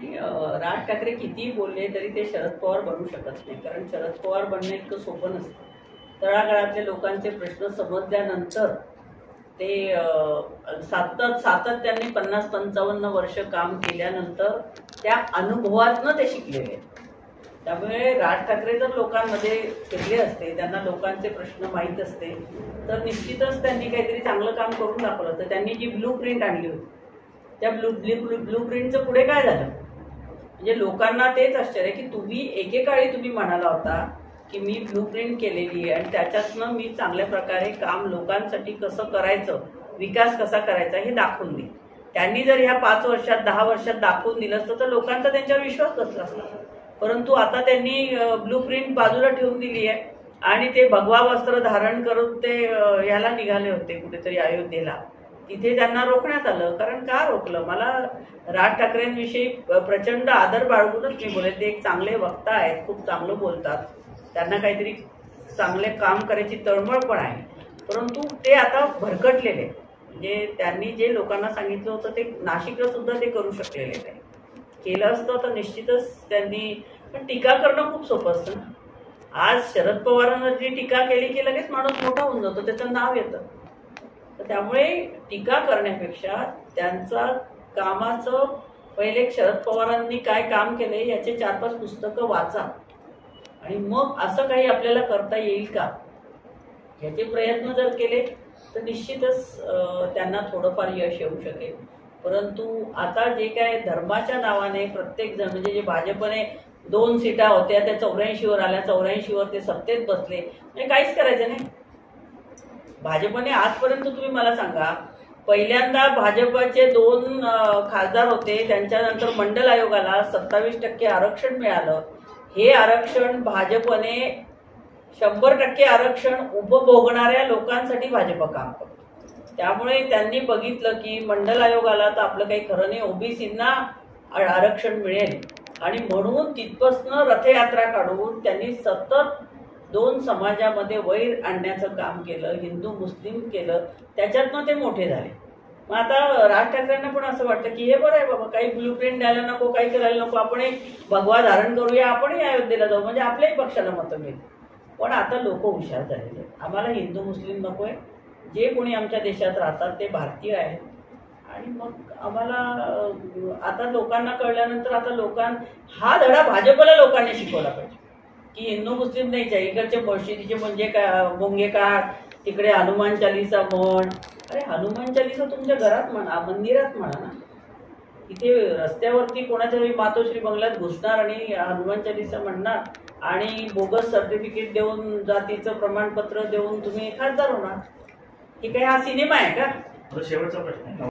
आणि, राज ठाकरे कितीही बोलले तरी ते शरद पवार बनू शकत नाही. कारण शरद पवार बनणं इतकं सोपं नसतं. तळागाळातल्या लोकांचे प्रश्न समजल्यानंतर ते सातत सातत्याने पन्नास पंचावन्न वर्ष काम केल्यानंतर त्या अनुभवातनं ते शिकलेले आहेत. त्यामुळे राज ठाकरे जर लोकांमध्ये फिरले असते त्यांना लोकांचे प्रश्न माहीत असते तर निश्चितच त्यांनी काहीतरी चांगलं काम करून दाखवलं. तर त्यांनी जी ब्लू प्रिंट आणली होती त्या ब्लू ब्लू ब्लू प्रिंटचं पुढे काय झालं? म्हणजे लोकांना तेच आश्चर्य की तुम्ही एकेकाळी तुम्ही म्हणाला होता की मी ब्लू प्रिंट केलेली आहे आणि त्याच्यातनं मी चांगल्या प्रकारे काम लोकांसाठी कसं करायचं विकास कसा करायचा हे दाखवून दे त्यांनी जर ह्या पाच वर्षात दहा वर्षात दाखवून दिलं असतं तर लोकांचा त्यांच्यावर विश्वास बसला असता. परंतु आता त्यांनी ब्लू प्रिंट बाजूला ठेवून दिली आहे आणि ते भगवा वस्त्र धारण करून ते ह्याला निघाले होते कुठेतरी अयोध्येला. तिथे त्यांना रोखण्यात आलं. कारण का रोखलं? मला राज ठाकरेंविषयी प्रचंड आदर बाळगूनच मी बोले ते एक चांगले वक्ता आहेत खूप चांगलं बोलतात. त्यांना काहीतरी चांगले काम करायची तळमळ पण आहे. परंतु ते आता भरकटलेले म्हणजे त्यांनी जे लोकांना सांगितलं होतं ते नाशिकला सुद्धा ते करू शकलेले नाही. केलं असतं तर निश्चितच त्यांनी पण टीका करणं खूप सोपं असतं ना. आज शरद पवारांवर जी टीका केली की लगेच माणूस मोठा होऊन जातो त्याचं नाव येतं. त्यामुळे टीका करण्यापेक्षा त्यांचा कामाचं पहिले शरद पवारांनी काय काम केले याचे चार पाच पुस्तकं वाचा. आणि मग असं काही आपल्याला करता येईल का? याचे प्रयत्न जर केले तर निश्चितच त्यांना थोडंफार यश येऊ शकेल. परंतु आता जे काय धर्माच्या नावाने प्रत्येक जण म्हणजे जे भाजपने दोन सीटा होत्या त्या चौऱ्याऐंशीवर आल्या चौऱ्याऐंशीवर ते सत्तेत बसले. म्हणजे काहीच करायचं नाही. भाजपने आजपर्यंत तुम्ही मला सांगा पहिल्यांदा भाजपचे दोन खासदार होते त्यांच्यानंतर मंडल आयोगाला सत्तावीस टक्के आरक्षण मिळालं. हे आरक्षण भाजपने शंभर टक्के आरक्षण उपभोगणाऱ्या लोकांसाठी भाजप काम करतो. त्यामुळे त्यांनी बघितलं की मंडल आयोगाला तर आपलं काही खरं नाही ओबीसींना आरक्षण मिळेल. आणि म्हणून तिथपासनं रथयात्रा काढून त्यांनी सतत दोन समाजामध्ये वैर आणण्याचं काम केलं हिंदू मुस्लिम केलं त्याच्यातनं ते मोठे झाले. मग आता राज ठाकरेंना पण असं वाटतं की हे बरं आहे बाबा काही ब्लू प्रिंट द्यायला नको काही करायला नको आपण एक भगवा धारण करूया आपणही अयोध्येला जाऊ म्हणजे आपल्याही पक्षाला मतं मिळतील. पण आता लोक हुशार झालेले आम्हाला हिंदू मुस्लिम नको आहे. जे कोणी आमच्या देशात राहतात ते भारतीय आहेत. आणि मग आम्हाला आता लोकांना कळल्यानंतर आता लोकां हा धडा भाजपला लोकांनी शिकवला पाहिजे. की हिंदू मुस्लिम नाहीच आहे इकडचे मशिदीचे म्हणजे का भोंगे काढ तिकडे हनुमान चालीसा म्हण. अरे हनुमान चालीसा तुमच्या घरात म्हणा मंदिरात म्हणा ना. इथे रस्त्यावरती कोणाच्या तरी मातोश्री बंगल्यात घुसणार आणि हनुमान चालीसा म्हणणार आणि बोगस सर्टिफिकेट देऊन जातीचं प्रमाणपत्र देऊन तुम्ही खासदार होणार. हे काय हा सिनेमा आहे का? शेवटचा प्रश्न आहे.